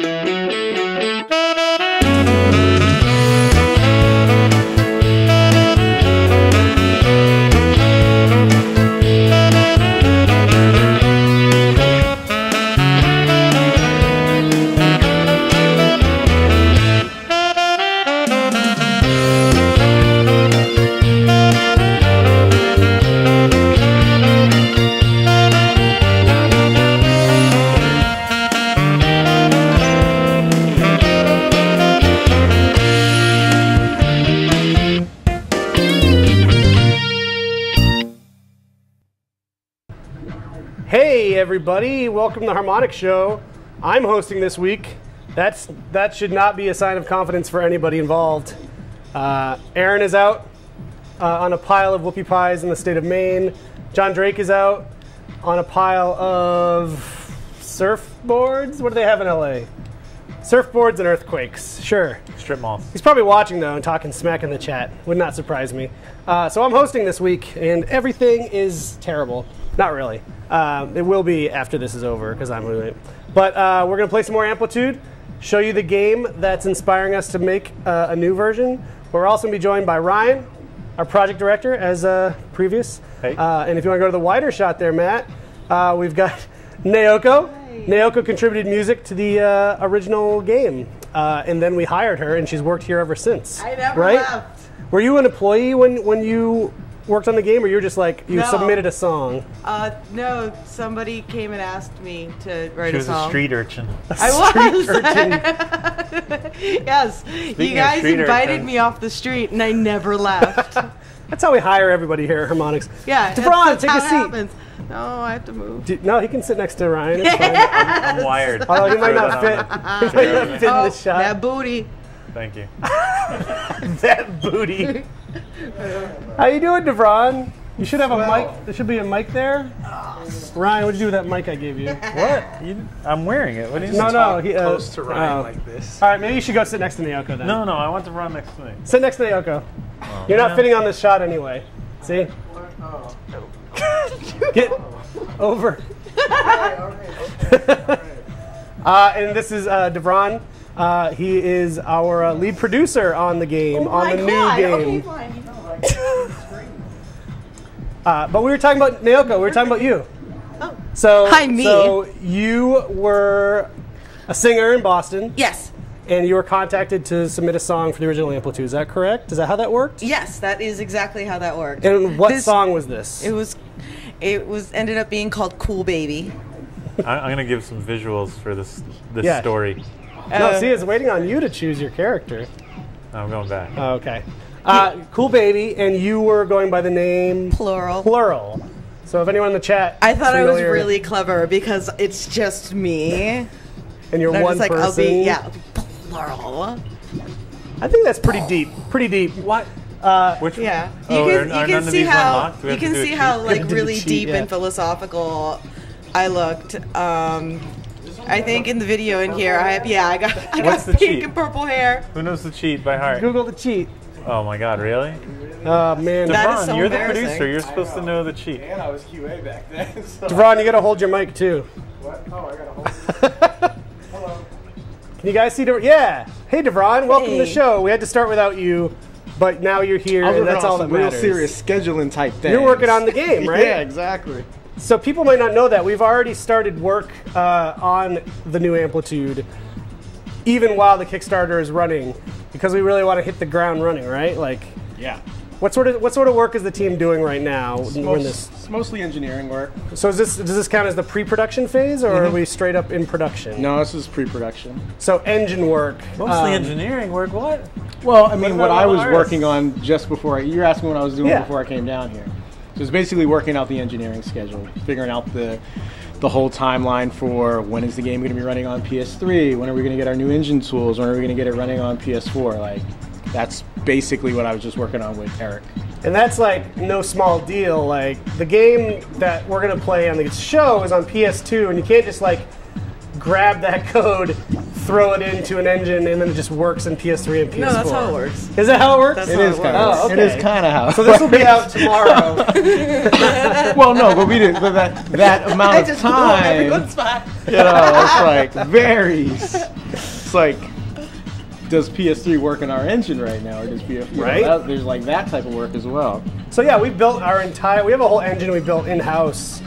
Hey everybody, welcome to the Harmonix Show. I'm hosting this week. That's that should not be a sign of confidence for anybody involved. Uh, Aaron is out uh, on a pile of whoopie pies in the state of Maine. John Drake is out on a pile of surfboards. What do they have in LA? Surfboards and earthquakes. Sure. Strip malls. He's probably watching though and talking smack in the chat. Would not surprise me. Uh, so I'm hosting this week, and everything is terrible. Not really. Um, it will be after this is over because I'm doing it. But uh, we're going to play some more Amplitude, show you the game that's inspiring us to make uh, a new version. We're also going to be joined by Ryan, our project director, as uh, previous. Hey. Uh, and if you want to go to the wider shot there, Matt, uh, we've got Naoko. Hi. Naoko contributed music to the uh, original game, uh, and then we hired her, and she's worked here ever since. I never right? left. Were you an employee when, when you worked on the game, or you were just like you No. submitted a song? Uh, no, somebody came and asked me to write a She a was a street urchin. I Street was. urchin. yes, Speaking you guys invited urchins. me off the street, and I never left. That's how we hire everybody here at Harmonix. yeah, that's, Devron, that's take how a seat. happens. No, I have to move. Do- no, he can sit next to Ryan. It's fine. I'm wired. Although he might not fit. He might not fit in Oh, the shot. that booty. Thank you. that booty. How you doing, Devron? You should have a mic. There should be a mic there. Ryan, what'd you do with that mic I gave you? What? You, I'm wearing it. What do you No, no. He, uh, close to Ryan oh. like this. All right, maybe you should go sit next to Naoko then. No, no. I want to run next to me. Sit next to Naoko. You're not yeah. fitting on this shot anyway. See? Get over. uh, and this is uh, Devron. Uh, he is our uh, lead producer on the game, on the new game. Okay, fine. Uh, but we were talking about Naoko. We were talking about you. Oh. So, Hi, me. So you were a singer in Boston, Yes, and you were contacted to submit a song for the original Amplitude. Is that correct? Is that how that worked? yes, that is exactly how that worked. And what This- song was this? It was, it was ended up being called "Cool Baby." I, I'm gonna give some visuals for this this Yeah. story. No, Uh, see, it's waiting on you to choose your character. I'm going back. Oh, okay. Uh, cool baby, and you were going by the name Plural. Plural. So if anyone in the chat, I thought is I was really clever because it's just me. and you're And I'm one like, person. I'll be, yeah, I'll be plural. I think that's pretty deep. Pretty deep. What? Uh, Which? Yeah, you Oh, can, are- are you none can see how unlocked? Do we you can see how like really cheat, deep yeah. and philosophical I looked. Um, I think in the video in here, I have yeah, I got I got pink cheat? and purple hair. Who knows the cheat by heart? Google the cheat. Oh my God, really? Oh man, That Devon, is so you're the producer. You're supposed to know the cheat. And I was QA back then. So Devron, you gotta hold your mic too. what? Oh, I gotta hold. Hello. Can you guys see? De- yeah. Hey, Devron, welcome to the show. We had to start without you, but now you're here, and that's all that some real serious scheduling type things. You're working on the game, right? yeah, exactly. So people might not know that we've already started work uh, on the new Amplitude, even while the Kickstarter is running, because we really want to hit the ground running, right? Like, Yeah. what sort of what sort of work is the team doing right now? It's, most- this, it's mostly engineering work. so is this does this count as the pre-production phase, or are we straight up in production? No, this is pre-production. So engine work. Mostly um, engineering work. What? Well, I mean, about what I was artists? working on just before you're asking what I was doing Yeah. before I came down here. So it's basically working out the engineering schedule, figuring out the the whole timeline for when is the game going to be running on PS3, when are we going to get our new engine tools, when are we going to get it running on PS4. Like that's basically what I was just working on with Eric. And that's like no small deal. Like the game that we're gonna play on the show is on PS2, and you can't just like grab that code, throw it into an engine, and then it just works in PS3 and PS4. No, that's how it works. Is that how it works? That's It how is it kind works. of Oh, it is kind of how. So this will be out tomorrow. well, no, but we didn't. But that that I amount of just blew time, everyone's spot. you know, it's like varies. it's like, does PS3 work in our engine right now, or does PS? you know, Right. that- there's like that type of work as well. So yeah, we built our entire. We have a whole engine we built in house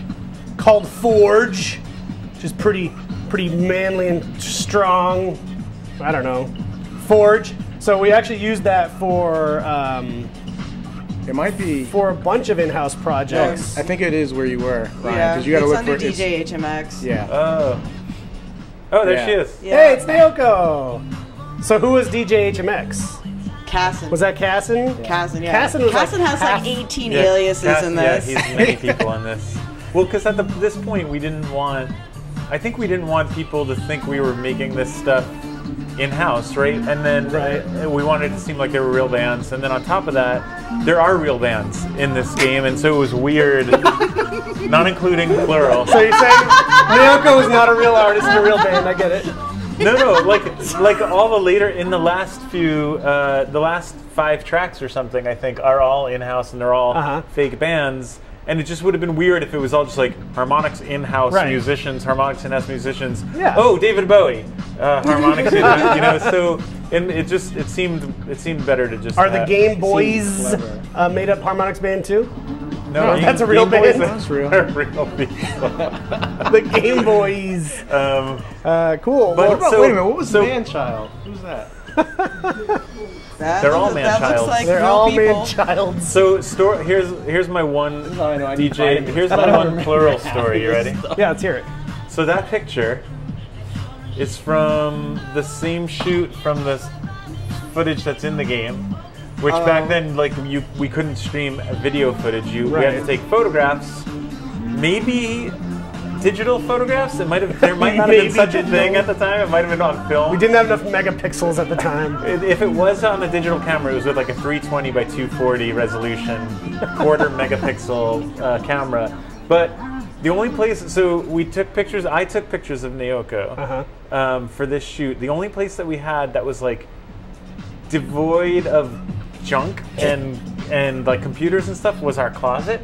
called Forge, which is pretty, pretty manly and strong. I don't know, Forge. So we actually used that for um, It might be. for a bunch of in-house projects. I think it is where you were, Ryan, yeah, because you got to it's look under for it's- DJ HMX. Yeah. Oh. Oh, there Yeah. she is. Yeah. Hey, it's Naoko. So who was DJ HMX? Kasson. Was that Kasson? Kasson? Yeah. Kasson was like has half- like 18 Yeah, aliases Cass- in this. Yeah, he's many people on this. Well, because at the, this point we didn't want. I think we didn't want people to think we were making this stuff in house, right? And then Right. uh, we wanted it to seem like they were real bands. And then on top of that, there are real bands in this game, and so it was weird, not including plural. So you're saying Naoko is not a real artist in a real band? I get it. no, no, like like all the later in the last few, uh, the last five tracks or something, I think, are all in house and they're all Uh-huh. fake bands. And it just would have been weird if it was all just like Harmonix in-house Right. musicians, Harmonix in-house musicians. Yeah. Oh, David Bowie, uh, Harmonix, in, you know. So, and it just it seemed it seemed better to just Are the Game Boys uh, made up Harmonix band too? No, that's a real Boys band. That's real. real. The Game Boys. Um, Uh, cool. But- Well, What- So- wait a minute. What was so- Man Child? Who's that? That They're all looks- man that looks childs. like they're all people. man childs. so, store here's here's my one how I know I DJ. Here's my one plural story. You ready? Yeah, let's hear it. So that picture is from the same shoot from the footage that's in the game, which oh. back Oh. then, like you, we couldn't stream video footage. You we had to take photographs, maybe digital photographs. It might have there might not have been such a thing at the time. It might have been on film. We didn't have enough megapixels at the time. If if it was on a digital camera, it was with like a 320 by 240 resolution, quarter megapixel uh, camera. But the only place, so we took pictures. I took pictures of Naoko Uh-huh. um, for this shoot. The only place that we had that was like devoid of junk and and like computers and stuff was our closet.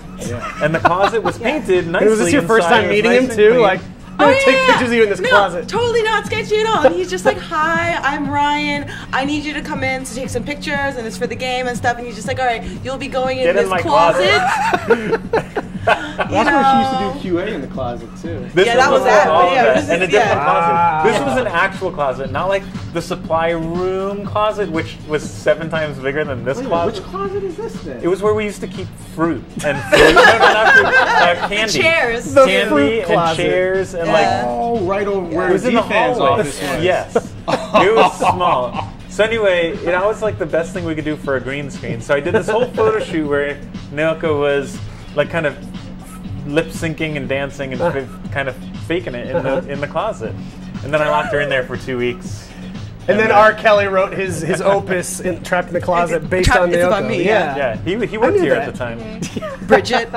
And the closet was painted nicely. And was this your first time meeting nice him too? clean. Like, Oh, I'm gonna yeah, take yeah. pictures of you in this no, closet. Totally not sketchy at all. And he's just like, "Hi, I'm Ryan. I need you to come in to take some pictures, and it's for the game and stuff." And he's just like, "All right, you'll be going in Get in this my closet." That's where she used to do QA in the closet too. This Yeah, that was before that, all but of yeah, that, this is- and a different yeah. closet. This was an actual closet, not like the supply room closet, which was seven times bigger than this Wait closet. which closet is this then? It was where we used to keep fruit and fruit, no, no, not fruit, uh, candy, Chairs. The candy fruit and closet. chairs, and Yeah. like Oh, right over where it was in the D-Fan's hallway. office was. Yes, it was small. So anyway, you know, it's like the best thing we could do for a green screen. So I did this whole photo shoot where Naoko was like kind of lip syncing and dancing and kind of faking it in Uh-huh. the in the closet. And then I locked her in there for two weeks. And then uh, R. Kelly wrote his his opus in, "Trapped in the Closet" based Trapped- on it's Naoko. about me, yeah. Yeah, he, he worked here that. at the time. Bridget.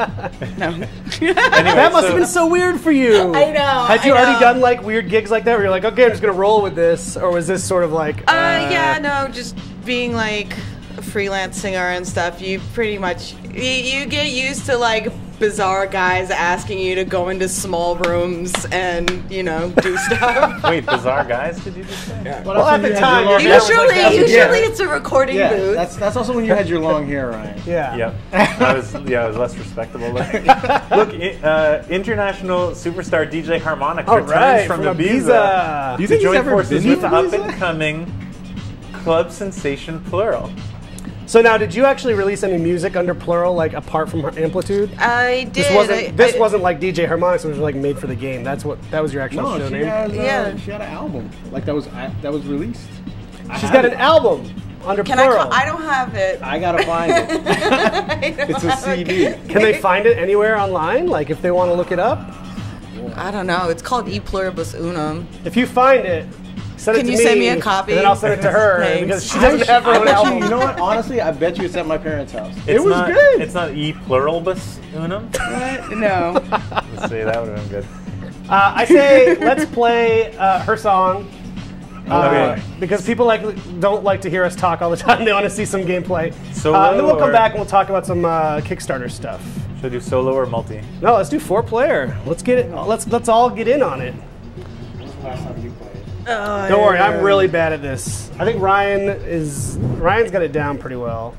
No. Anyway, That must so- have been so weird for you. I know, Had you I already know. done like weird gigs like that, where you're like, okay, I'm just gonna roll with this, or was this sort of like? Uh, yeah, no, just being like a freelance singer and stuff. You pretty much you, you get used to like bizarre guys asking you to go into small rooms and you know do stuff. Wait, bizarre guys? Did you just say? But Well, at the you had time, your hair. usually, like usually Yeah. it's a recording yeah, booth. that's that's also when you had your long hair, Ryan. yeah. Yep. I was yeah, I was less respectable looking. Look, i- uh, international superstar DJ Harmonix All returns right, from, from Ibiza. Ibiza. Do you to think he's join ever forces been with to up and coming club sensation plural. So now, did you actually release any music under plural, like apart from her Amplitude? I did. This wasn't. I- this I- wasn't like DJ Harmonix. It was like made for the game. That's what. That was your actual No, show she name. had, uh, Yeah. she had an album like that was that was released. She's have got an it. album under Can I? plural. Call, I don't have it. I gotta find it. It's a have it. CD. Can they find it anywhere online? Like if they want to look it up? I don't know. It's called E Pluribus Unum. If you find it, send it Can you me. send me a copy? And then I'll send it to her Thanks. because she doesn't have her I own bet you, album. you know what? Honestly, I bet you it's at my parents' house. It's It was not, good. It's not e pluralbus unum. What? No. Let's see, that would have been good. Uh, I say let's play uh, her song. Uh, Okay. Because people like don't like to hear us talk all the time. They want to see some gameplay. Solo uh, and then we'll come back and we'll talk about some uh, Kickstarter stuff. Should I do solo or multi? No, let's do four player. Let's get it. Let's let's all get in on it. When's the last time you played? Don't worry, I'm really bad at this. I think Ryan is Ryan's got it down pretty well.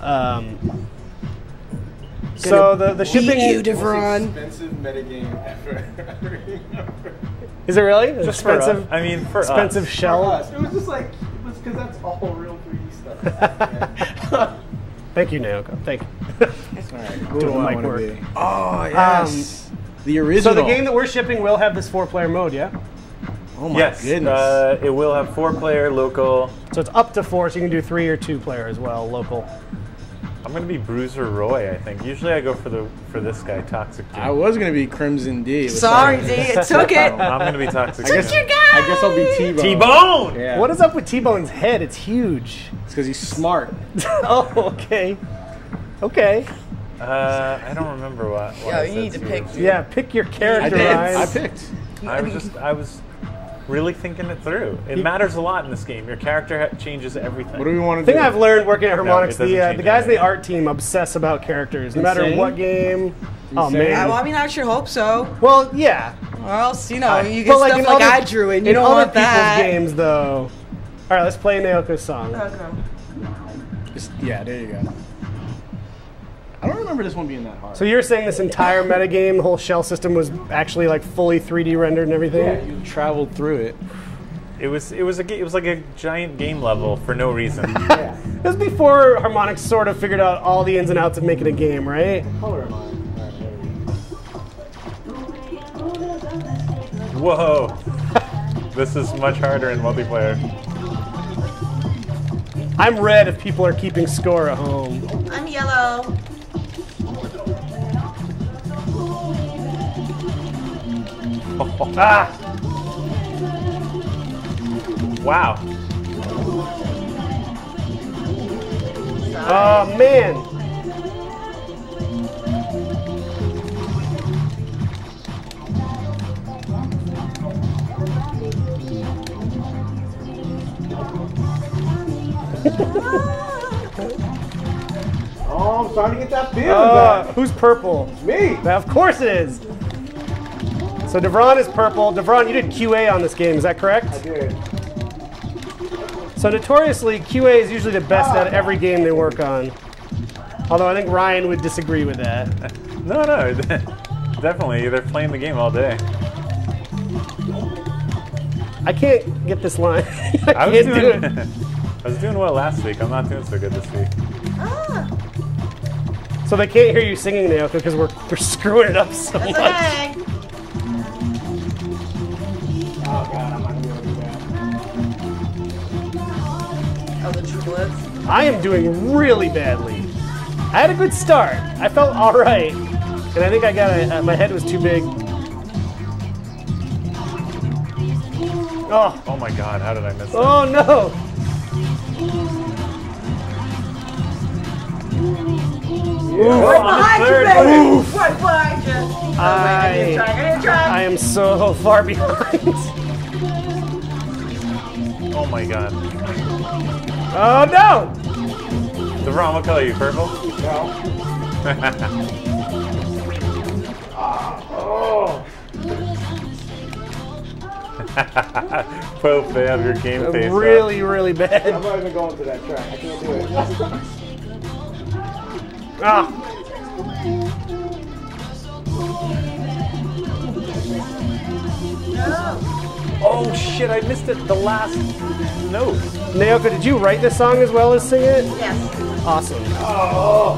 Um, so the the shipping you, Devron. expensive metagame ever. is it really An Just for us. expensive I mean, for expensive us. shell? It was just like, it was because that's all real 3D stuff. Thank you, Naoko. Thank you. All right, who Doing do mic work. be? Oh yes, the original. so the game that we're shipping will have this four-player mode, yeah. oh my Yes, goodness. uh, it will have four-player local. So it's up to four, so you can do three or two-player as well, local. I'm gonna be Bruiser Roy. I think. Usually I go for the for this guy, Toxic. Jim. I was gonna be Crimson D. Sorry, D. It took it. I'm gonna be Toxic. I guess, Jim. I guess I'll be T-Bone. T-Bone. Yeah. What is up with T-Bone's head? It's huge. It's because he's smart. oh, okay. Okay. Uh, I don't remember what. what Yo, I you said need to you. pick. Yeah, pick your character. I character, did. I picked. I was just I was really thinking it through. It matters a lot in this game. Your character ha- changes everything. What do we want to The do? thing I've learned working at No, Harmonix, it doesn't the uh, the guys in the art team obsess about characters, no matter what game. Oh Insane? I, man. well, I mean, I sure hope so. Well, yeah. Or else, you know, you get But stuff like other- I drew, and you in don't other want people's that. games, though. All right, let's play Naoko's song. Okay. Just- yeah, there you go. I don't remember this one being that hard. So you're saying this entire metagame, the whole shell system, was actually like fully 3D rendered and everything? yeah, you traveled through it. It was it was a it was like a giant game level for no reason. Yeah. This was before Harmonix sort of figured out all the ins and outs of making a game, right? Color am I? All right, there we go. Whoa, this is much harder in multiplayer. I'm red if people are keeping score at home. I'm yellow. Ah! Wow. Oh man! Oh, I'm starting to get that feeling Uh, who's purple? Me. Of course it is. So Devron is purple. Devron, you did QA on this game, is that correct? Dude. So notoriously, QA is usually the best at every game they work on. Although I think Ryan would disagree with that. No, no, definitely. They're playing the game all day. I can't get this line. I I was can't doing do it. I was doing well last week. I'm not doing so good this week. Ah. So they can't hear you singing, Naoko, because we're, we're screwing it up so much. Okay. Oh, the triplets. I am doing really badly. I had a good start. I felt all right, and I think I got a, uh, my head was too big. Oh, Oh my god, how did I miss that? oh no! Right behind you, third baby. Right behind you. Oh, wait, I didn't I- try. I didn't try. I am so far behind. Oh my god. Oh no! The wrong, what color are you? Purple? Both they have your game face. up. Really, really I'm not even going to that track. I can't do it. Ah, Oh shit, I missed it. The last note. Naoko, did you write this song as well as sing it? Yes. Awesome. Oh.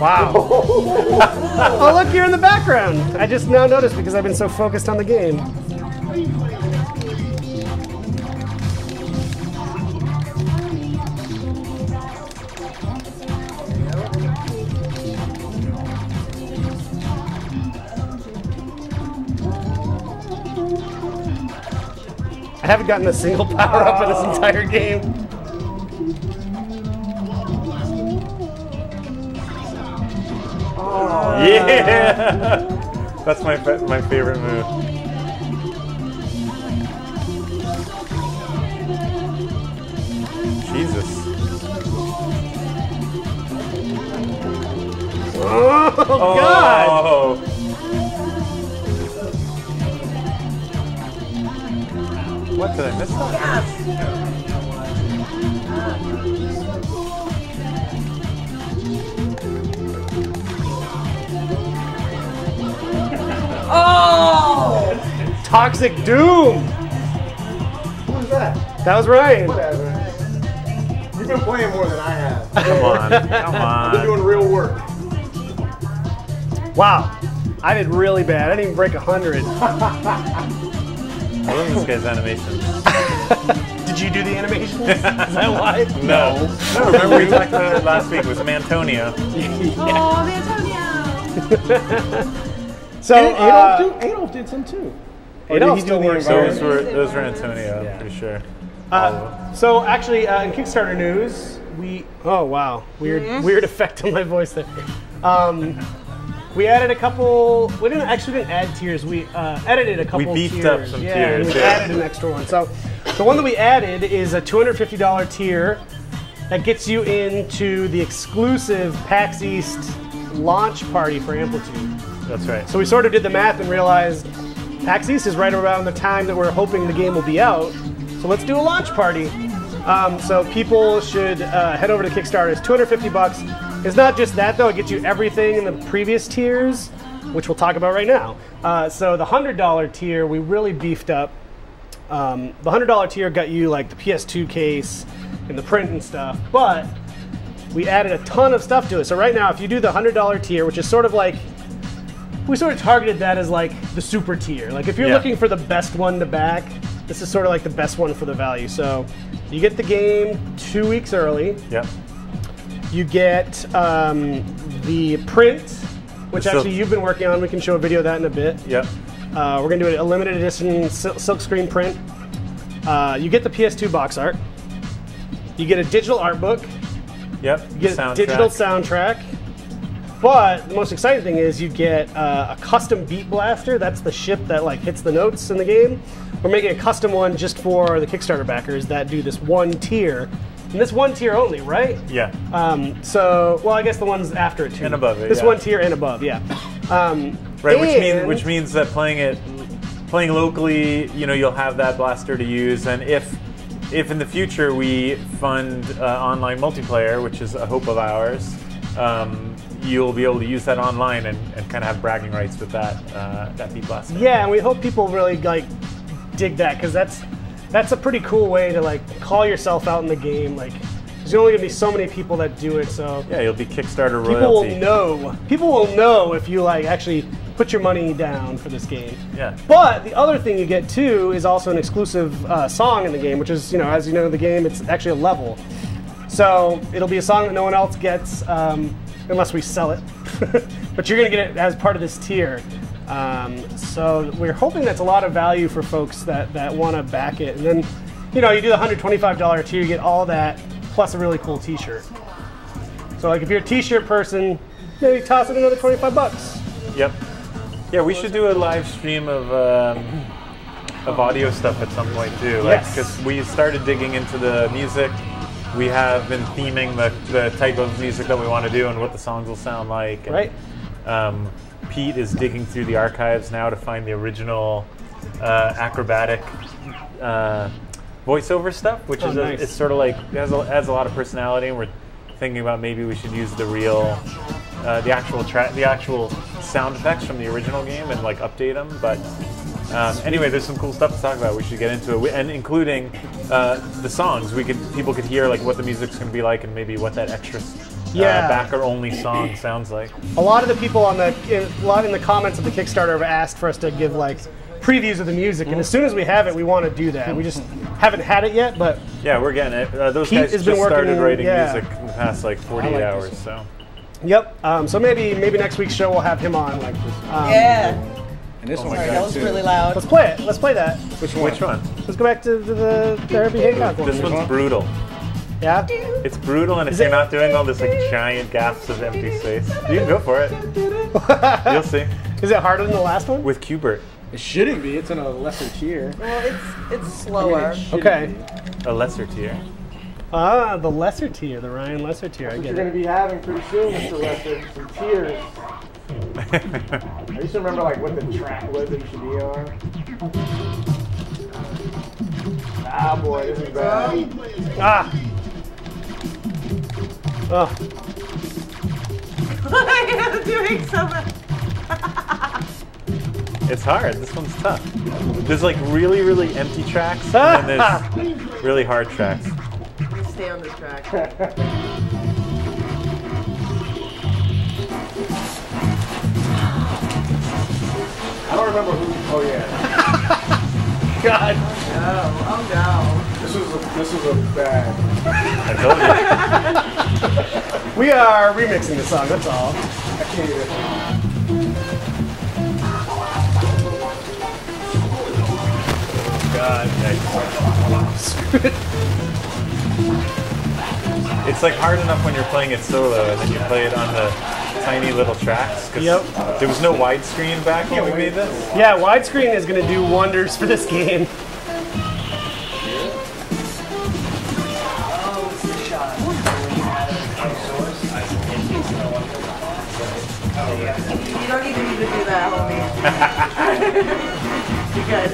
Wow. oh, look, you're in the background. I just now noticed because I've been so focused on the game. Haven't gotten a single power up in this entire game. Yeah! That's my my favorite move. Jesus. Oh, God! Oh. What did I miss? That? Oh! Toxic Doom. Who's that? That was Ryan. Whatever. You've been playing more than I have. Come on, come I've been doing real work. Wow. I did really bad. I didn't even break 100. I love this guy's animation. Did you do the animations? Is that why? No. No, remember we talked about it last week It was some Antonio. Oh, Antonio! So, And uh, Adolf, do, Adolf did some too. Or Adolf did he still the works. Those were those were Antonio, Yeah. pretty sure. uh, so actually, uh, in Kickstarter news, we oh wow, weird Mm-hmm. weird effect on my voice there. Um, we added a couple. We didn't actually didn't add tiers. We uh, edited a couple. beefed tiers. We beefed up some yeah, tiers, And we yeah. added an extra one. So the one that we added is a $250 tier that gets you into the exclusive PAX East launch party for Amplitude. That's right. So we sort of did the math and realized PAX East is right around the time that we're hoping the game will be out. So let's do a launch party. Um, so people should uh, head over to Kickstarter. It's 250 bucks. It's not just that though; it gets you everything in the previous tiers, which we'll talk about right now. Uh, so the hundred dollar tier we really beefed up. Um, the hundred dollar tier got you like the PS2 case and the print and stuff, but we added a ton of stuff to it. So right now, if you do the hundred dollar tier, which is sort of like we sort of targeted that as like the super tier. Like if you're Yeah. looking for the best one to back, this is sort of like the best one for the value. So you get the game two weeks early. Yep. You get um, the print, which The actually you've been working on. We can show a video of that in a bit. Yep. Uh, we're gonna do a limited edition sil- silk screen print. Uh, you get the PS2 box art. You get a digital art book. Yep. You get a Soundtrack. digital soundtrack. But the most exciting thing is you get uh, a custom beat blaster. That's the ship that like hits the notes in the game. We're making a custom one just for the Kickstarter backers that do this one tier, and this one tier only, right? Yeah. Um, so, well, I guess the ones after it too. And above it, This yeah. one tier and above, yeah. Um, Right, which means which means that playing it, playing locally, you know, you'll have that blaster to use, and if if in the future we fund uh, online multiplayer, which is a hope of ours, um, you'll be able to use that online and, and kind of have bragging rights with that uh, that beat blaster. Yeah, and we hope people really like dig that because that's that's a pretty cool way to like call yourself out in the game. Like, there's only gonna be so many people that do it, so Yeah, you'll be Kickstarter royalty. people will know. People will know if you like actually put your money down for this game. Yeah. But the other thing you get too is also an exclusive uh, song in the game, which is you know as you know the game it's actually a level. So it'll be a song that no one else gets um, unless we sell it. but you're gonna get it as part of this tier. Um, so we're hoping that's a lot of value for folks that that want to back it. And then you know you do the $125 tier, you get all that plus a really cool T-shirt. So like if you're a T-shirt person, maybe toss in another 25 bucks. Yep. Yeah, we should do a live stream of um, of audio stuff at some point too. Like, Yes. because we started digging into the music. We have been theming the, the type of music that we want to do and what the songs will sound like. And, Right. Um, Pete is digging through the archives now to find the original uh, acrobatic uh, voiceover stuff, which Oh, is nice. a, it's sort of like it has a, adds a lot of personality, and we're thinking about maybe we should use the real, uh, the actual track, the actual sound effects from the original game, and like update them. But um, anyway, there's some cool stuff to talk about. We should get into it, We- and including uh, the songs. We could people could hear like what the music's going to be like, and maybe what that extra. Yeah. Uh, backer only song sounds like. A lot of the people on the in, a lot in the comments of the Kickstarter have asked for us to give like previews of the music, and as soon as we have it, we want to do that. We just haven't had it yet, but Yeah, we're getting it. Uh, those Pete guys just been working- started writing yeah. music in the past like 48 like hours. So yep. Um, so maybe maybe next week's show we'll have him on. Like, um, Yeah. And this one Sorry, that was too. really loud. Let's play it. Let's play that. Which one? which one? Let's go back to the, the Herbie Hancock one. This one's brutal. Yeah. It's brutal, and if Is you're it- not doing all this like giant gaps of empty space, you can go for it. You'll see. Is it harder than the last one? With Qbert, It shouldn't be. It's in a lesser tier. Well, it's it's slower. Okay. a lesser tier. Ah, the lesser tier, the Ryan lesser tier. I What get you're going it. to be having pretty soon, Mr. Lesser, some tears. I used to remember like what the track was that you should be on. Ah, boy, this is bad. Ah. Oh, I'm doing so bad. It's hard. This one's tough. There's like really, really empty tracks, and then there's really hard tracks. Stay on the track. I don't remember who. Oh yeah, God. Oh, oh no. this was a, this was a bad. I told you. We are remixing the song, that's all. I can't even. God. It's like hard enough when you're playing it solo, and then you play it on the tiny little tracks. 'cause Yep. There was no widescreen back when we made this. Yeah, widescreen is going to do wonders for this game. You don't even need to do that, homie. you good.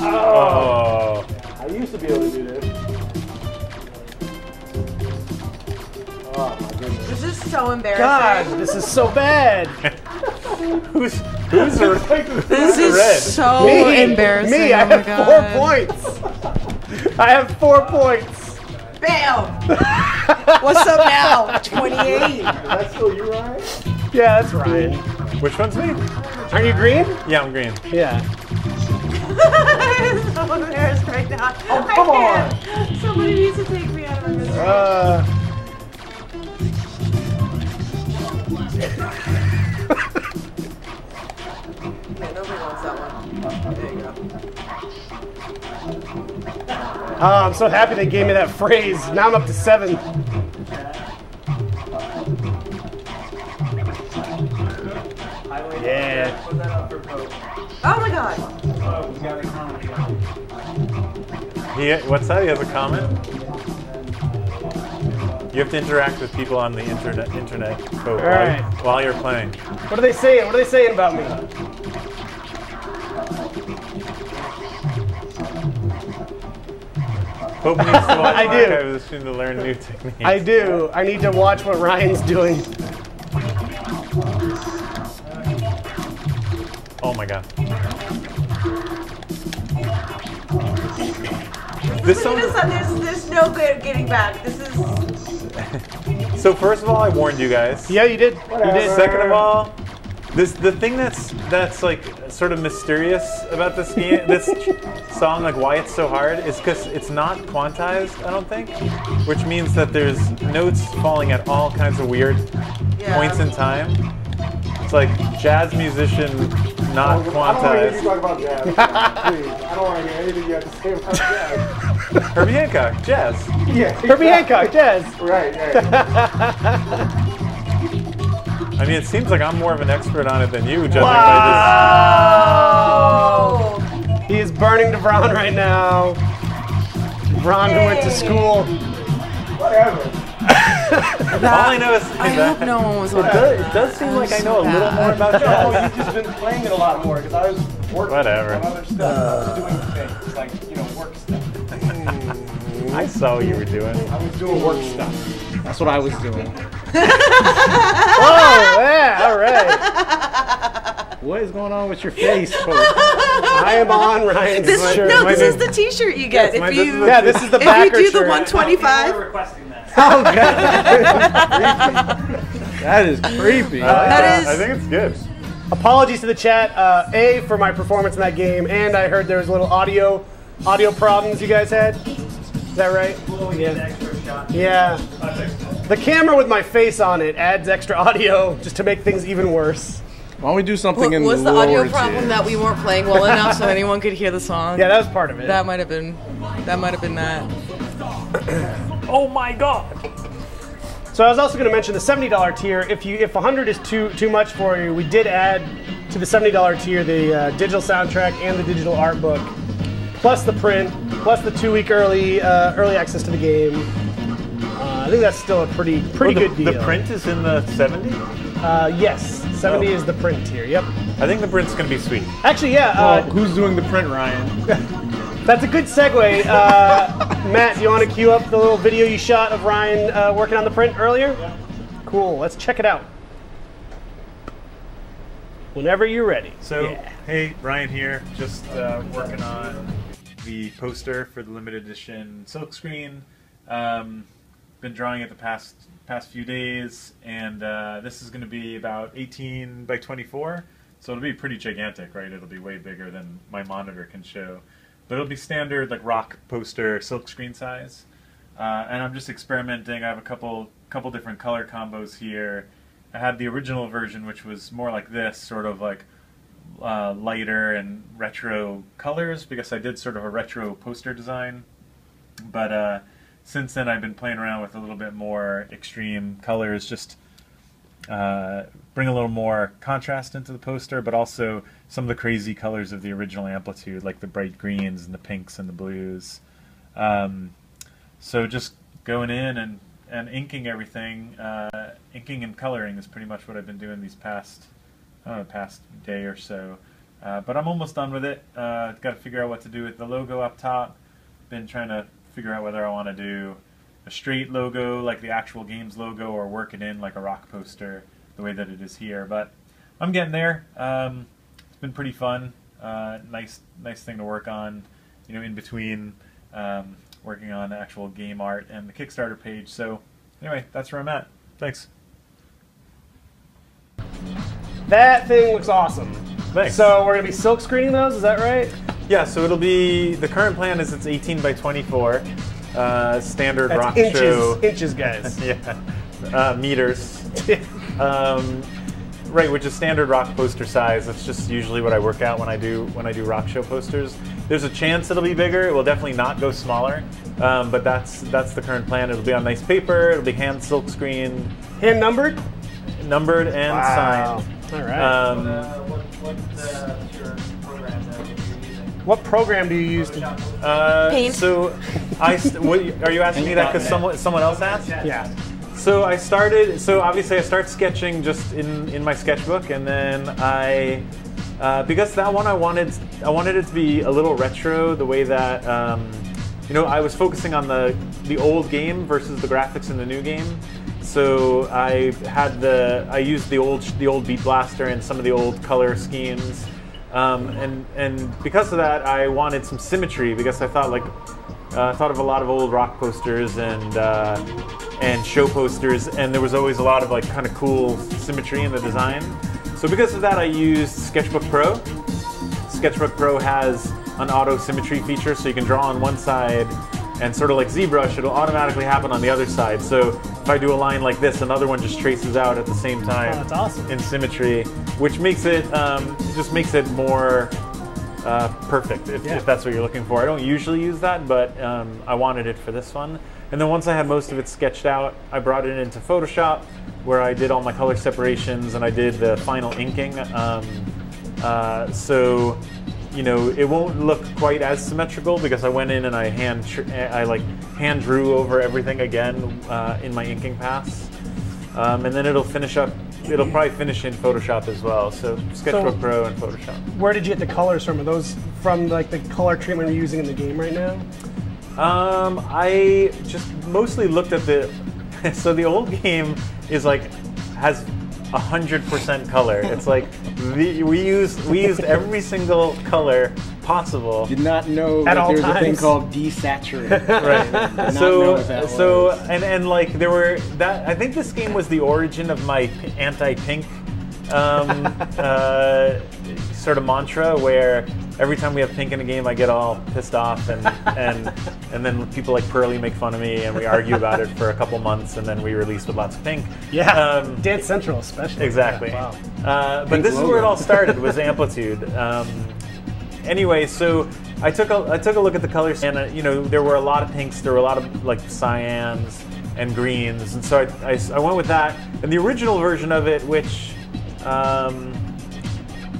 Oh, I used to be able to do this. Oh my goodness. This is so embarrassing. God, this is so bad. who's who's the This the red? is so Me, embarrassing. Me, I oh have God. four points. I have four points. Bam! What's up now? 28. That's still you, Ryan? Yeah, that's Ryan. Which one's me? Aren't you green? Yeah, I'm green. Yeah. I'm so embarrassed right now. Oh, come on. Somebody needs to take me out of my misery. Uh, Yeah, nobody wants that one. There you go. oh, I'm so happy they gave me that phrase. Now I'm up to seven. Yeah. Oh my god. He, what's that? He has a comment. You have to interact with people on the internet, internet code while, right. while you're playing. What are they saying? What are they saying about me? Hope needs to watch I do. archives to learn new techniques. I do. I need to watch what Ryan's doing. Oh my god. This song, There's, there's, there's no good getting back. This is. So first of all, I warned you guys. Yeah, you did. You did. Second of all, this the thing that's that's like sort of mysterious about this game, this song, like why it's so hard, is because it's not quantized. I don't think, which means that there's notes falling at all kinds of weird Yeah. points in time. It's like jazz musician, not I don't want to hear you talk about jazz. Please. I don't want to hear anything you have to say about jazz. Herbie Hancock, jazz. Yeah. Herbie Hancock, jazz. Right, right. I mean, it seems like I'm more of an expert on it than you, judging Oh! He is burning DeVron right now. DeVron who went to school. Whatever. By this. All I know is, is I that hope no one was it watching. does, it does seem I'm like I so know a little more about you. Oh, you've just been playing it a lot more because I was working Whatever. on other stuff. I was doing uh. things like, you know, work stuff. I saw what you were doing. I was doing work stuff. That's what I was doing. Oh, yeah, all right. What is going on with your face, folks? I am on Ryan's This, shirt. no, this is the T-shirt you get Yes, my- if this you is Yeah, this is the if you do the shirt. 125. Oh, God. That is creepy. That is- I think it's good. Apologies to the chat. Uh, a for my performance in that game, and I heard there was a little audio audio problems you guys had. Is that right? Yeah. Yeah. The camera with my face on it adds extra audio just to make things even worse. Why don't we do something What in was the audio problem ear? that we weren't playing well enough so anyone could hear the song? Yeah, that was part of it. That might have been. That might have been that. Oh my god! So I was also going to mention the seventy dollar tier. If you if hundred is too too much for you, we did add to the seventy dollar tier the uh, digital soundtrack and the digital art book, plus the print, plus the two week early uh, early access to the game. Uh, I think that's still a pretty pretty Oh, the, good deal. the print is in the 70? Uh, yes, 70 is the print here. Yep. I think the print's gonna be sweet. Actually, yeah. Well, Uh, who's doing the print, Ryan? that's a good segue. Uh, Matt, do you want to cue up the little video you shot of Ryan uh, working on the print earlier? Yeah. Cool. Let's check it out. Whenever you're ready. So, Yeah. hey, Ryan here, just uh, working on the poster for the limited edition silkscreen. Um, been drawing it the past past few days, and uh, this is going to be about 18 by 24. So it'll be pretty gigantic, right? It'll be way bigger than my monitor can show, but it'll be standard like rock poster silkscreen size. Uh, and I'm just experimenting. I have a couple couple different color combos here. I had the original version, which was more like this, sort of like uh, lighter and retro colors, because I did sort of a retro poster design. But uh, since then, I've been playing around with a little bit more extreme colors, just uh, bring a little more contrast into the poster, but also some of the crazy colors of the original Amplitude, like the bright greens and the pinks and the blues. Um, so just going in and, and inking everything, uh, inking and coloring is pretty much what I've been doing these past, I don't know, past day or so. Uh, but I'm almost done with it. Uh, got to figure out what to do with the logo up top. Been trying to figure out whether I want to do a straight logo like the actual game's logo or work it in like a rock poster the way that it is here. But I'm getting there. Um, it's been pretty fun. Uh, nice, nice thing to work on. You know, in between um, working on actual game art and the Kickstarter page. So anyway, that's where I'm at. Thanks. That thing looks awesome. Thanks. So we're gonna be silk screening those. Is that right? Yeah, so it'll be the current plan is it's 18 by 24, uh, standard That's rock inches, show. inches, guys. yeah, uh, meters. um, right, which is standard rock poster size. That's just usually what I work out when I do when I do rock show posters. There's a chance it'll be bigger. It will definitely not go smaller, um, but that's that's the current plan. It'll be on nice paper. It'll be hand silk screened, Hand numbered. numbered and Wow. signed. All right. Um, what, what's uh, your program that you're using? what program do you use to? uh, Paint. So, I st- what, are you asking me that because someone someone else asked? Yeah. So I started. So obviously, I start sketching just in in my sketchbook, and then I, uh, because that one I wanted, I wanted it to be a little retro, the way that, um, you know, I was focusing on the the old game versus the graphics in the new game. So I had the, I used the old the old Beat Blaster and some of the old color schemes, um, and and because of that, I wanted some symmetry because I thought like uh, I thought of a lot of old rock posters and uh, and show posters, and there was always a lot of like kind of cool symmetry in the design. So because of that, I used Sketchbook Pro. Sketchbook Pro has an auto symmetry feature, so you can draw on one side, and sort of like ZBrush, it'll automatically happen on the other side. So if I do a line like this, another one just traces out at the same time Oh, that's awesome. in symmetry, which makes it um, just makes it more uh, perfect if, Yeah. if that's what you're looking for. I don't usually use that, but um, I wanted it for this one. And then once I had most of it sketched out, I brought it into Photoshop, where I did all my color separations and I did the final inking. Um, uh, so, you know, it won't look quite as symmetrical because I went in and I hand I like hand drew over everything again uh, in my inking pass. Um, and then it'll finish up. It'll probably finish in Photoshop as well. So Sketchbook So- Pro and Photoshop. Where did you get the colors from? Are those from like the color treatment you're using in the game right now? Um, I just mostly looked at the. So the old game is like has hundred percent color. It's like the, we used we used every single color possible. Did not know At that all there's a thing called desaturate. Right. So so was. and and like there were that I think this game was the origin of my anti-pink um, uh, sort of mantra where every time we have pink in a game I get all pissed off and and and then people like Pearly make fun of me and we argue about it for a couple months and then we release with lots of pink. Yeah. Um, Dance Central, especially. Exactly. Yeah, wow. Uh, but this is where it all started was Amplitude. Um, anyway, so I took a I took a look at the colors, and uh, you know there were a lot of pinks, there were a lot of like cyans and greens, and so I, I, I went with that. And the original version of it, which um,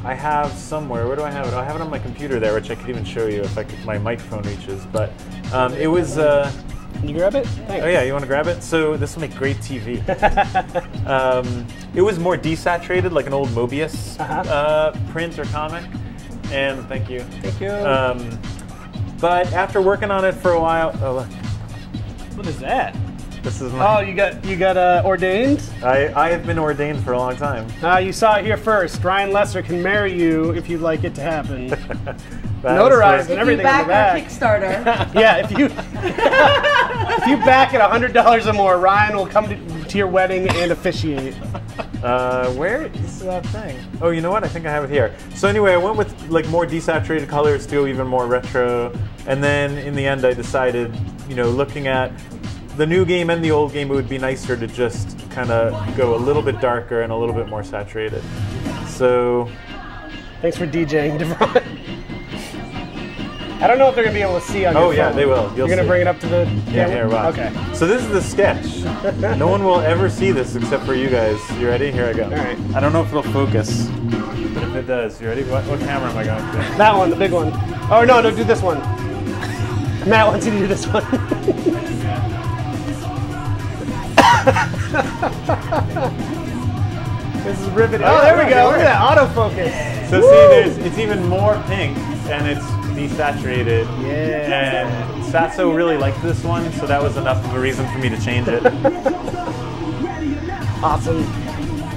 I have somewhere. Where do I have it? I have it on my computer there, which I could even show you if I could, my microphone reaches. But um, it was. Uh, Can you grab it? Thanks. Oh yeah, you want to grab it? So this will make great TV. um, it was more desaturated, like an old Moebius Uh-huh. uh, print or comic. And thank you. Thank you. Um, but after working on it for a while, oh look, what is that? This is my. Oh, you got you got uh, ordained. I, I have been ordained for a long time. Uh, you saw it here first. Ryan Lesser can marry you if you'd like it to happen. That Notarized was and the- everything in the back. Kickstarter. yeah, if you if you back at hundred dollars or more, Ryan will come to, to your wedding and officiate. Uh, where is that thing? Oh, you know what? I think I have it here. So anyway, I went with like more desaturated colors to go even more retro, and then in the end, I decided, you know, looking at the new game and the old game, it would be nicer to just kind of go a little bit darker and a little bit more saturated. So Thanks for DJing, Devon. I don't know if they're gonna be able to see on Oh, yeah, phone. they will. You'll You're gonna see. bring it up to the yeah, camera? here, watch. Okay. So this is the sketch. no one will ever see this except for you guys. You ready? Here I go. All right. I don't know if it'll focus, but if it does, you ready? What, what camera am I going to? That one, the big one. Oh no, no, do this one. Matt wants you to do this one. this is riveting. Oh, there we go. Look at that autofocus. So see, there's it's even more pink and it's desaturated. Yeah. And Sasso really liked this one, so that was enough of a reason for me to change it. Awesome.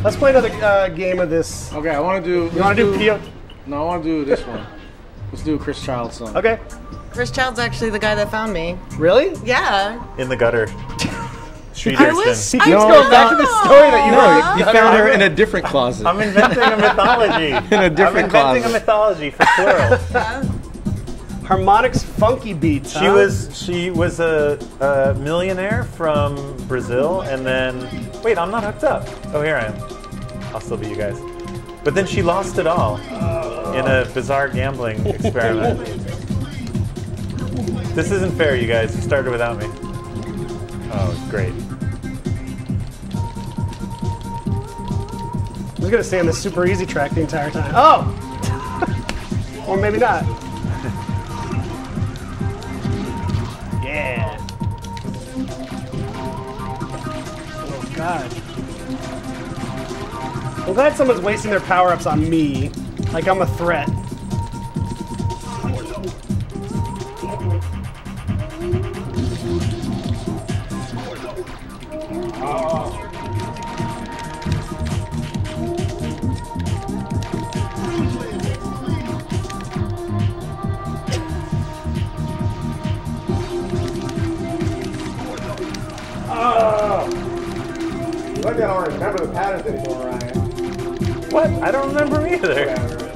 Let's play another uh, game of this. Okay, I want to do. You want to do P.O.? No, I want to do this one. Let's do a Chris Child song. Okay. Chris Child's actually the guy that found me. Really? Yeah. In the gutter. Street I Erston. wish. Let's I go back to the story that you No, wrote. you found her in a different closet. I'm inventing a mythology. In a different I'm inventing closet. a mythology for plural. Harmonix funky beats. She huh? was she was a, a millionaire from Brazil, and then wait, I'm not hooked up. Oh, here I am. I'll still be you guys. But then she lost it all in a bizarre gambling experiment. this isn't fair, you guys. You started without me. Oh, great. I was gonna stay on the super easy track the entire time. Oh! or maybe not. yeah. Oh god. I'm glad someone's wasting their power-ups on me. Like I'm a threat. Remember the patterns anymore, Ryan. What? I don't remember either. Whatever.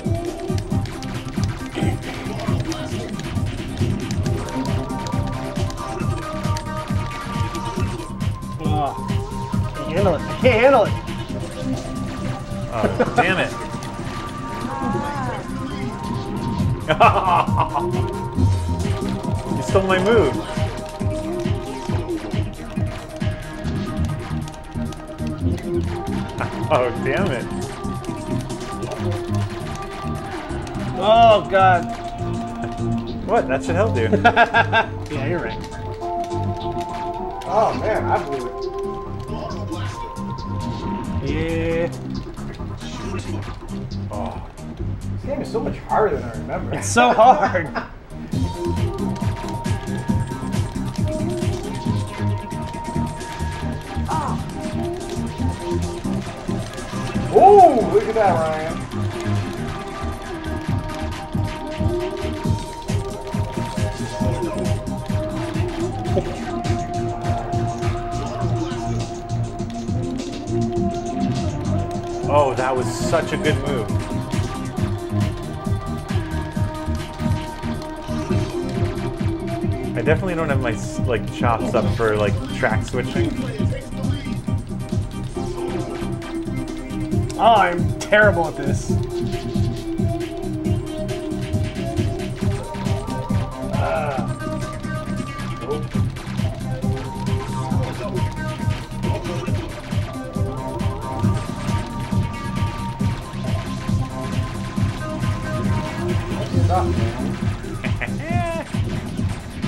Oh. Can't handle it. I can't handle it. Oh, damn it. you stole my move. Oh, damn it. Oh god. What? That should help you. Yeah, you're right. Oh man, I blew it. Yeah. Oh. This game is so much harder than I remember. It's so hard. that, Ryan. Oh, that was such a good move. I definitely don't have my like chops up for like track switching. I'm terrible at this.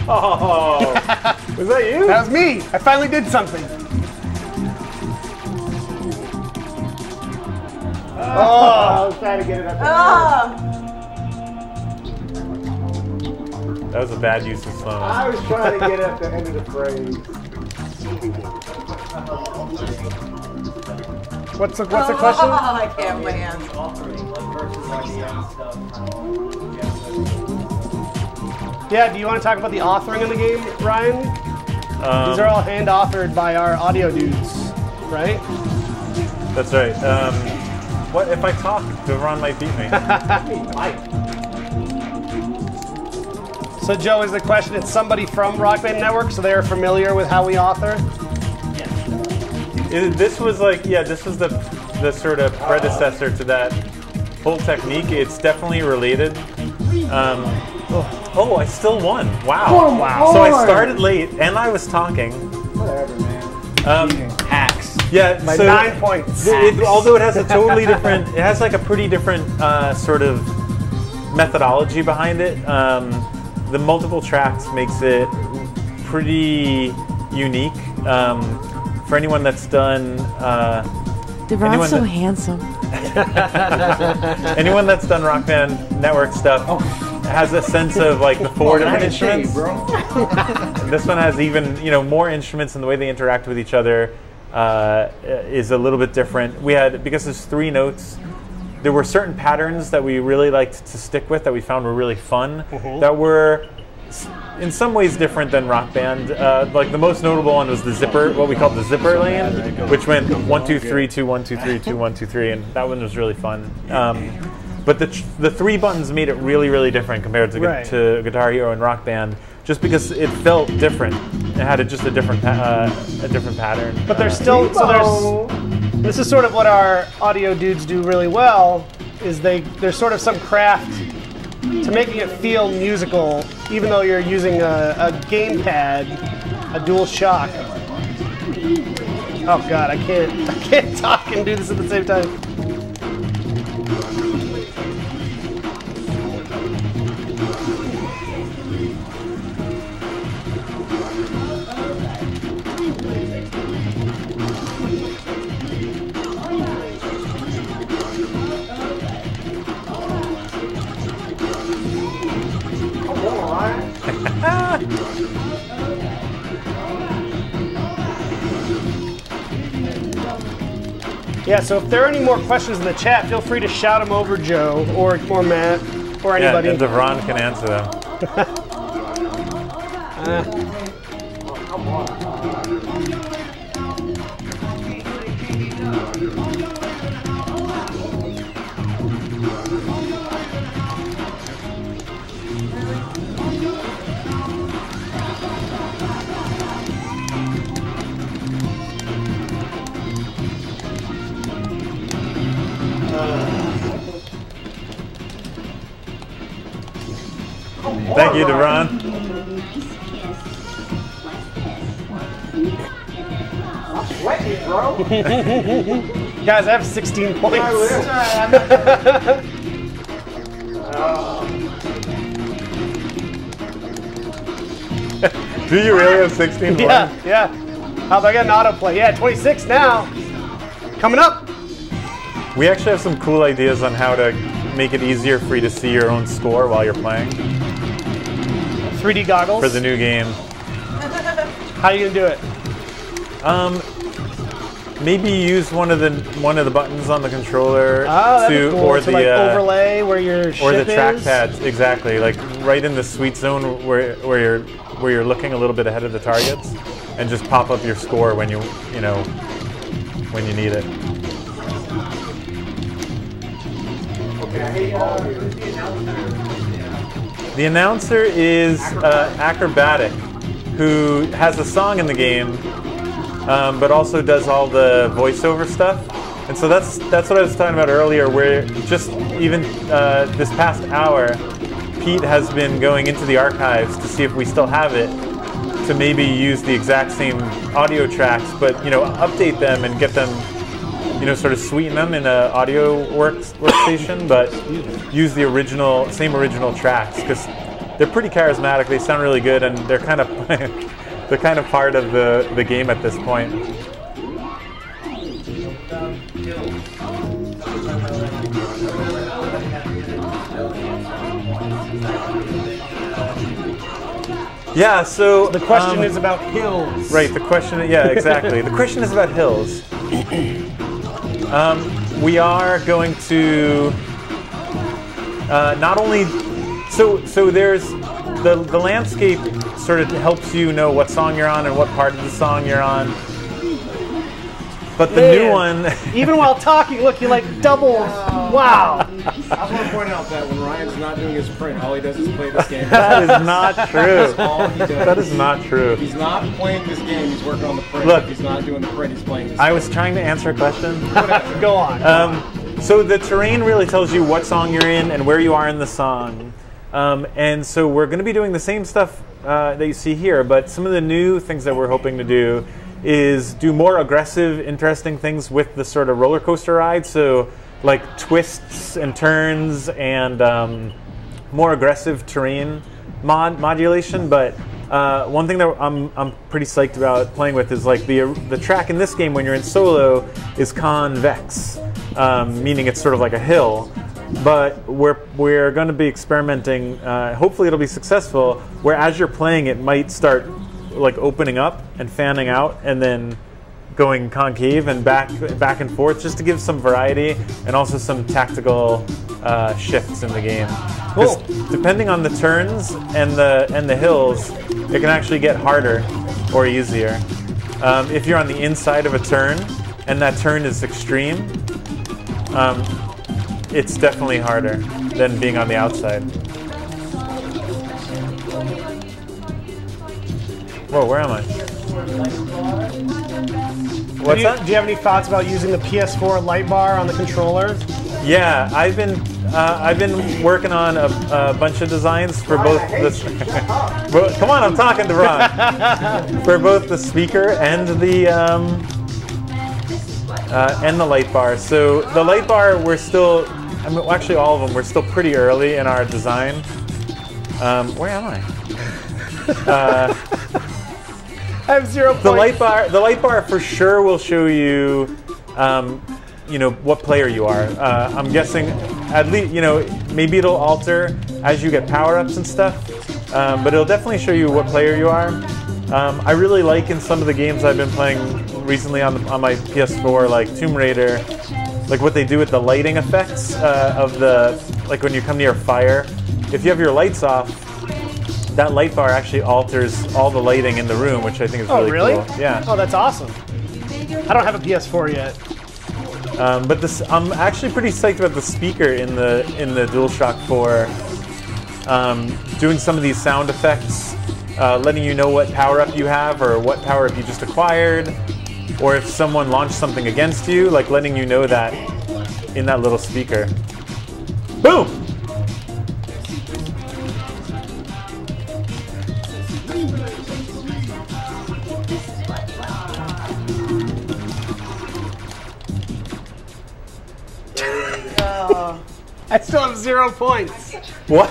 Oh. was that you? That was me. I finally did something. Oh, I was trying to get it up. Ah! That was a bad use of slow. I was trying to get at the end of the phrase. What's the What's the question? I can't wait. Yeah. Do you want to talk about the authoring of the game, Ryan? Um, These are all hand authored by our audio dudes, right? That's right. Um, what if I talk? Devron might beat me. So, Joe, is the question? It's somebody from Rock Band Network, so they're familiar with how we author. It- this was like, yeah, this was the the sort of predecessor to that whole technique. It's definitely related. Um, oh, I still won! Wow! Wow. So I started late and I was talking. Whatever, man. Um, Hacks. Yeah, By so nine points. it- although it has a totally different, it has like a pretty different uh, sort of methodology behind it. Um, the multiple tracks makes it pretty unique. Um, for anyone that's done, uh, Devron's Anyone so that- handsome. anyone that's done Rock Band Network stuff has a sense of like the four different instruments. And this one has even you know more instruments and the way they interact with each other uh, is a little bit different. We had because there's three notes. There were certain patterns that we really liked to stick with that we found were really fun. That were in some ways different than Rock Band. Uh, like the most notable one was the zipper, what we called the zipper lane, which went one two three two one two three two one two three, and that one was really fun. Um, but the tr- the three buttons made it really really different compared to, gu- Right. to Guitar Hero and Rock Band, just because it felt different. It had a, just a different uh, a different pattern. But there's still so there's this is sort of what our audio dudes do really well is they there's sort of some craft to making it feel musical even though you're using a, a gamepad a dual shock oh god i can't i can't talk and do this at the same time yeah so if there are any more questions in the chat feel free to shout them over joe or, or matt or yeah, anybody and Devron can answer them. Uh, Thank you, Devron. Sweaty, bro. guys i have 16 points Do you really have 16 Yeah, points? yeah. yeah. How about I get an autoplay? Yeah, 26 now. Coming up. We actually have some cool ideas on how to make it easier for you to see your own score while you're playing 3D goggles. for the new game. How are you gonna do it? Um, maybe use one of the one of the buttons on the controller Oh, to cool. or to the like uh, overlay where your or the ship track pads exactly like right in the sweet zone where where you're where you're looking a little bit ahead of the targets and just pop up your score when you you know when you need it. The announcer is uh, Akrobatik, who has a song in the game, um, but also does all the voiceover stuff. And so that's that's what I was talking about earlier, where just even uh, this past hour, Pete has been going into the archives to see if we still have it, to maybe use the exact same audio tracks, but you know update them and get them, you know, sort of sweeten them in a audio works workstation, but use the original same original tracks because they're pretty charismatic. They sound really good, and they're kind of they're kind of part of the the game at this point. Yeah, so The question um, is about hills. Right. The question. Yeah, exactly. the question is about hills. Um, we are going to uh, not only so so there's the the landscape sort of helps you know what song you're on and what part of the song you're on. But the new Man. one, Even while talking, look, you like double. Wow. I just want to point out that when Ryan's not doing his print, all he does is play this game. that is not true. all he does. That is not true. He's not playing this game. He's working on the print. Look. If he's not doing the print. He's playing this. I was trying to answer a question. Go on. Um, so the terrain really tells you what song you're in and where you are in the song. Um, and so we're going to be doing the same stuff uh, that you see here, but some of the new things that we're hoping to do is do more aggressive, interesting things with the sort of roller coaster ride. So like twists and turns and um, more aggressive terrain mod modulation. But uh, one thing that I'm, I'm pretty psyched about playing with is like the the track in this game when you're in solo is convex, um, meaning it's sort of like a hill. But we're we're going to be experimenting. Uh, hopefully, it'll be successful. Where as you're playing, it might start like opening up and fanning out, and then going concave and back back and forth, just to give some variety and also some tactical uh, shifts in the game. Cool. Depending on the turns and the and the hills, it can actually get harder or easier. Um, if you're on the inside of a turn and that turn is extreme, um, it's definitely harder than being on the outside. Whoa, where am I? What's do, you, that? do you have any thoughts about using the PS4 light bar on the controller? Yeah, I've been uh, I've been working on a, a bunch of designs for both the. Well, come on, I'm talking to Ron. for both the speaker and the um, uh, and the light bar. So the light bar, we're still. I mean, actually, all of them. We're still pretty early in our design. Um, where am I? I have zero points. The light bar, the light bar for sure will show you, um, you know, what player you are. Uh, I'm guessing, at least, you know, maybe it'll alter as you get power ups and stuff, um, but it'll definitely show you what player you are. Um, I really like in some of the games I've been playing recently on the, on my PS4, like Tomb Raider, like what they do with the lighting effects uh, of the, like when you come near a fire. If you have your lights off, that light bar actually alters all the lighting in the room, which I think is Oh, really, really? cool. Yeah. Oh, that's awesome. I don't have a PS4 yet. Um, but this, I'm actually pretty psyched about the speaker in the in the DualShock 4, um, doing some of these sound effects, uh, letting you know what power up you have or what power up you just acquired, or if someone launched something against you, like letting you know that in that little speaker. Boom! I still have zero points. What?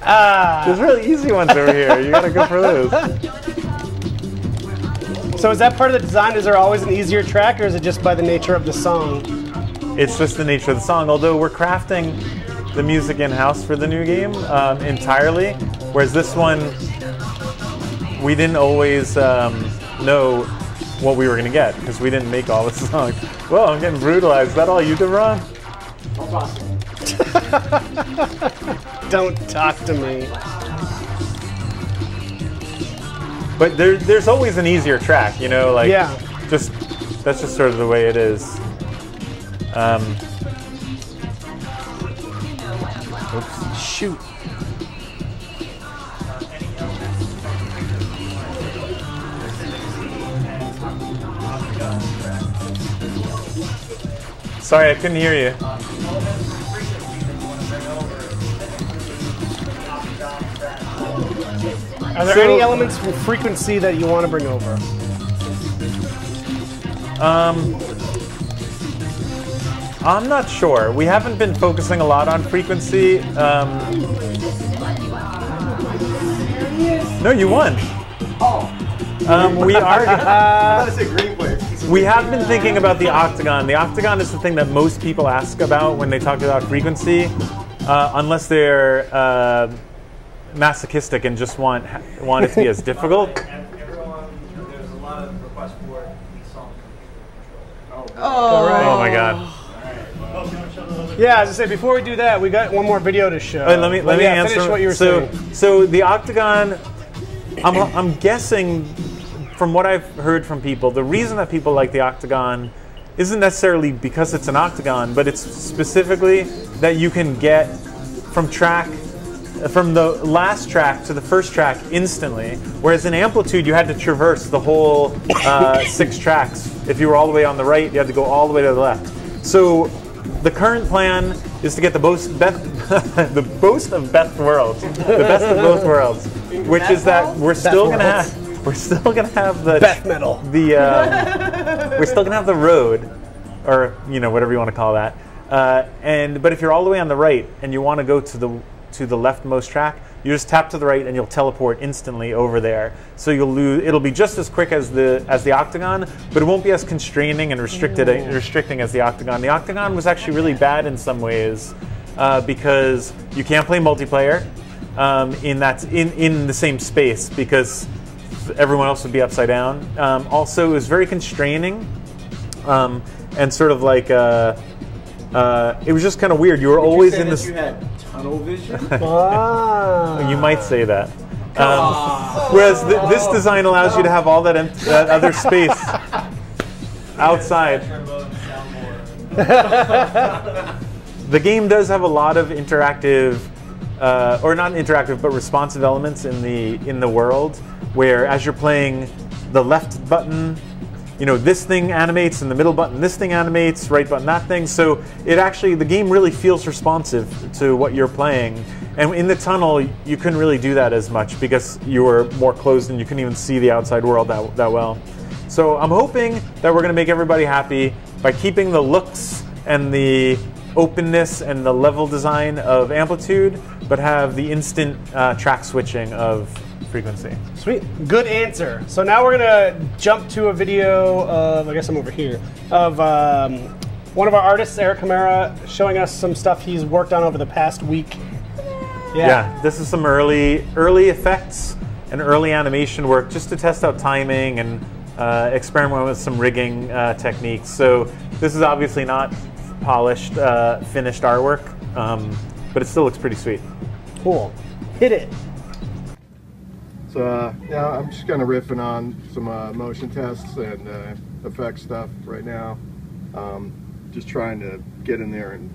Ah. There's really easy ones over here. You gotta go for those. So is that part of the design? Is there always an easier track, or is it just by the nature of the song? it's just the nature of the song. Although we're crafting the music in house for the new game um, entirely, whereas this one we didn't always um, know what we were gonna get because we didn't make all the songs. Well, I'm getting brutalized. Is that all you did, Ron? Don't talk to me. But there, there's always an easier track, you know, like Yeah. just that's just sort of the way it is. Um, oops. Shoot. Sorry, I couldn't hear you. Are there So- any elements from frequency that you want to bring over? Um, I'm not sure. We haven't been focusing a lot on frequency. Um. No, you won. Oh. Um, we are. I thought it said green player. We have been thinking about the octagon. The octagon is the thing that most people ask about when they talk about frequency, uh, unless they're uh, masochistic and just want want it to be as difficult. Everyone, there's a lot of requests for it. We saw Oh. All right. Oh my god. Yeah, as I say, before we do that, we got one more video to show. Wait, let me But let me yeah, answer. What you were so saying. so the octagon. I'm I'm guessing from what I've heard from people, the reason that people like the octagon isn't necessarily because it's an octagon, but it's specifically that you can get from track from the last track to the first track instantly. Whereas in Amplitude, you had to traverse the whole uh, six tracks. If you were all the way on the right, you had to go all the way to the left. So the current plan is to get the most best, the most of best worlds, the best of both worlds, which is that we're still gonna have we're still gonna have the Beth metal. the um, we're still gonna have the road, or you know whatever you want to call that. Uh, and but if you're all the way on the right and you want to go to the to the leftmost track, you just tap to the right and you'll teleport instantly over there. So you'll lose. It'll be just as quick as the as the octagon, but it won't be as constraining and restricted restricting as the octagon. The octagon was actually really bad in some ways uh, because you can't play multiplayer um, in that in in the same space because everyone else would be upside down. Um, also, it was very constraining um, and sort of like uh, uh, it was just kind of weird. You were always in this. You tunnel vision. Ah. You might say that. Um, whereas th- this design allows you to have all that, em- that other space outside. The game does have a lot of interactive, uh, or not interactive, but responsive elements in the in the world. Where as you're playing, the left button, you know, this thing animates, and the middle button, this thing animates, right button, that thing. So it actually, the game really feels responsive to what you're playing. And in the tunnel, you couldn't really do that as much because you were more closed and you couldn't even see the outside world that, that well. So I'm hoping that we're going to make everybody happy by keeping the looks and the openness and the level design of Amplitude, but have the instant uh, track switching of frequency. Sweet. Good answer. So now we're gonna jump to a video of I guess I'm over here of um, one of our artists, Eric Camara, showing us some stuff he's worked on over the past week. Yeah. Yeah, this is some early early effects and early animation work just to test out timing and uh, experiment with some rigging uh, techniques. So this is obviously not polished, uh, finished artwork, um, but it still looks pretty sweet. Cool. Hit it. So uh, yeah, I'm just kind of riffing on some uh, motion tests and uh, effect stuff right now. Um, just trying to get in there and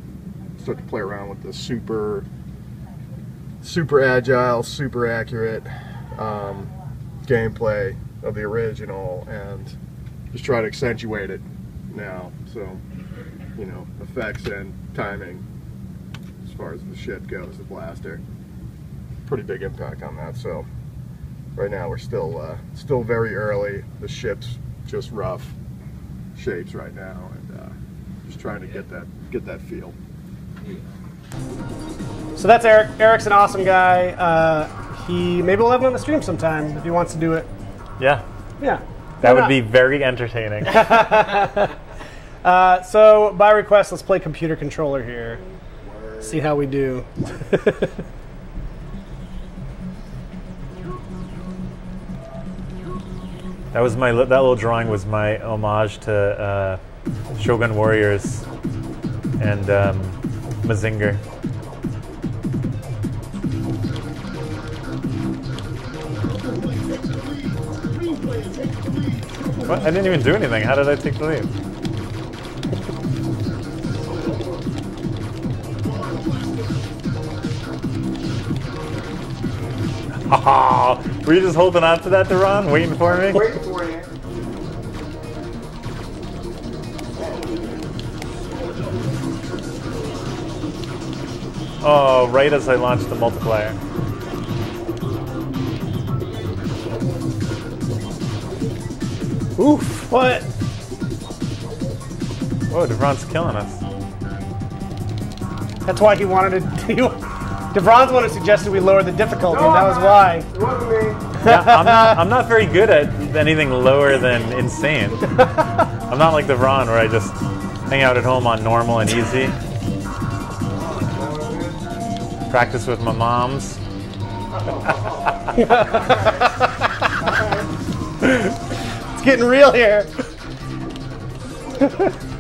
start to play around with the super, super agile, super accurate um, gameplay of the original, and just try to accentuate it now. So you know, effects and timing as far as the shit goes, the blaster. Pretty big impact on that. So right now we're still uh, still very early. The ship's just rough shapes right now, and uh, just trying to get that get that feel. So that's Eric. Eric's an awesome guy. Uh, he maybe we'll have him on the stream sometime if he wants to do it. Yeah, Yeah. that would not? be very entertaining. Uh, so by request, let's play computer controller here. See how we do. that was my that little drawing was my homage to uh, Shogun Warriors and um, Mazinger. What? I didn't even do anything. How did I take the lead? Oh, were you just holding on to that, Duran, waiting for me? Waiting for you. Oh, right as I launched the multiplier. Oof. What? Whoa, Duran's killing us. That's why he wanted to. He, Devron's the one who suggested we lower the difficulty. And that was why. It wasn't me. Yeah, I'm not. I'm not very good at anything lower than insane. I'm not like the Ron where I just hang out at home on normal and easy. Practice with my moms. It's getting real here.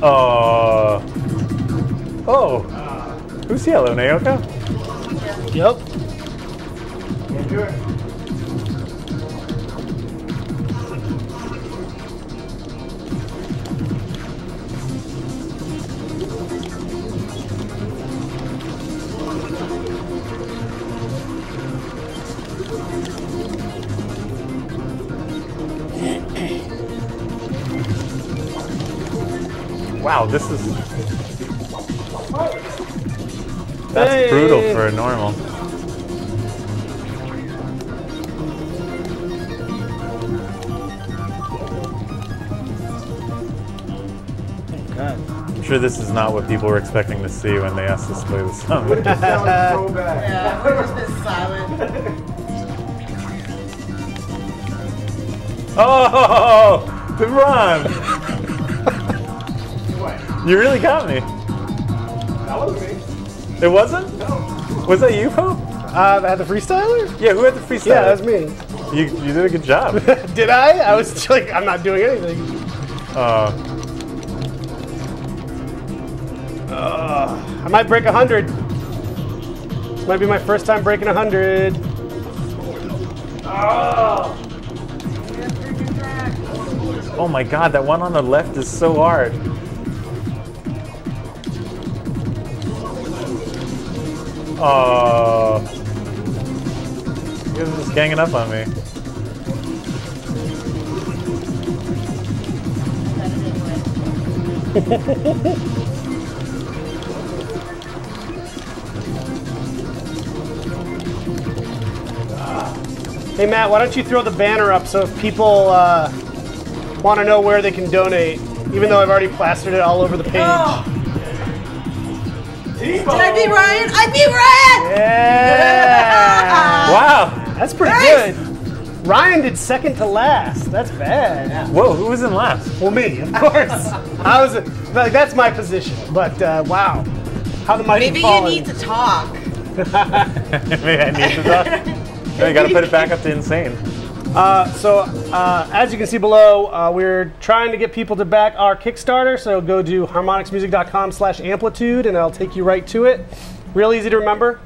Oh. Oh. Who's yellow, Naoko? Yep. Wow, this is. That's Hey. brutal for a normal. I'm sure this is not what people were expecting to see when they asked us to play the song. It just so bad. Yeah, we're just silent. Oh, the run! You really got me. That wasn't me. It wasn't? No. Was that you, Pope? Uh, had the freestyler? Yeah, who had the freestyler? Yeah, that was me. You, you did a good job. Did I? I was like, I'm not doing anything. Uh, I might break 100. This might be my first time breaking 100. oh my god, that one on the left is so hard. Oh. You guys are just ganging up on me. Hey, Matt, why don't you throw the banner up so if people uh, want to know where they can donate, even though I've already plastered it all over the page. Did I beat Ryan? I beat Ryan! Yeah! Wow! That's pretty Nice. good. Ryan did second to last. That's bad. Whoa, who was in last? Well, me, of course. I was like, that's my position. But uh, wow, how the mighty Maybe you fallen. need to talk. Maybe I need to talk. No, you gotta put it back up to insane. Uh, so, uh, as you can see below, uh, we're trying to get people to back our Kickstarter. So go to harmonixmusic.com slash amplitude and I'll take you right to it. Real easy to remember.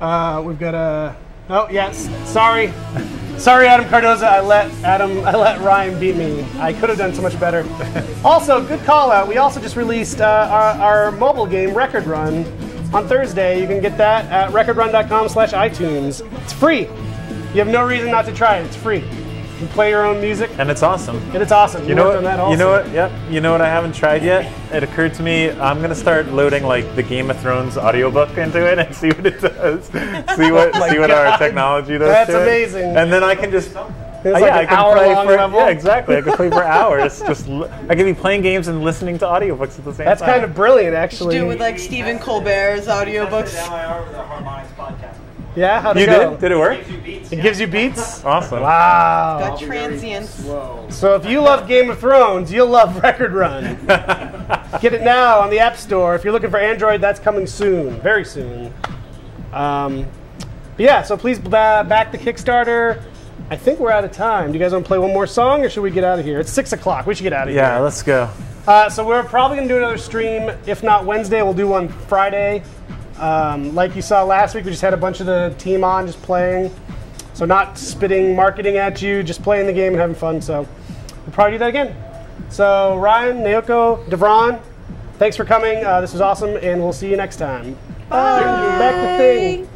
Uh, we've got a. Oh yes, sorry, sorry, Adam Cardoza. I let Adam, I let Ryan beat me. I could have done so much better. also, good call out. We also just released uh, our, our mobile game Record Run on Thursday. You can get that at recordrun.com/iTunes. It's free. You have no reason not to try it. It's free. You can play your own music, And it's awesome. and it's awesome. You know what? on that also. You know what? Yep. You know what I haven't tried yet? It occurred to me I'm gonna start loading like the Game of Thrones audiobook into it and see what it does. see what see what our technology does. That's to it. amazing. And then I can just. It's Uh, like yeah, I can hour play long for level. yeah, exactly. I can play for hours. Just l- I could be playing games and listening to audiobooks at the same That's time. That's kind of brilliant, actually. Do it with like Stephen Colbert's audiobooks. Yeah, how'd it You go? did? Did it work? Gives you beats. It gives you beats. Awesome. Wow. Got transients. So if you love Game of Thrones, you'll love Record Run. Get it now on the App Store. If you're looking for Android, that's coming soon, very soon. Um, but yeah, so please ba- back the Kickstarter. I think we're out of time. Do you guys want to play one more song, or should we get out of here? It's six o'clock. We should get out of Yeah, here. Yeah, let's go. Uh, so we're probably gonna do another stream. If not Wednesday, we'll do one Friday. Um, like you saw last week, we just had a bunch of the team on, just playing. So not spitting marketing at you, just playing the game and having fun. So we'll probably do that again. So Ryan, Naoko, Devron, thanks for coming. Uh, this was awesome, and we'll see you next time. Bye. Back the thing.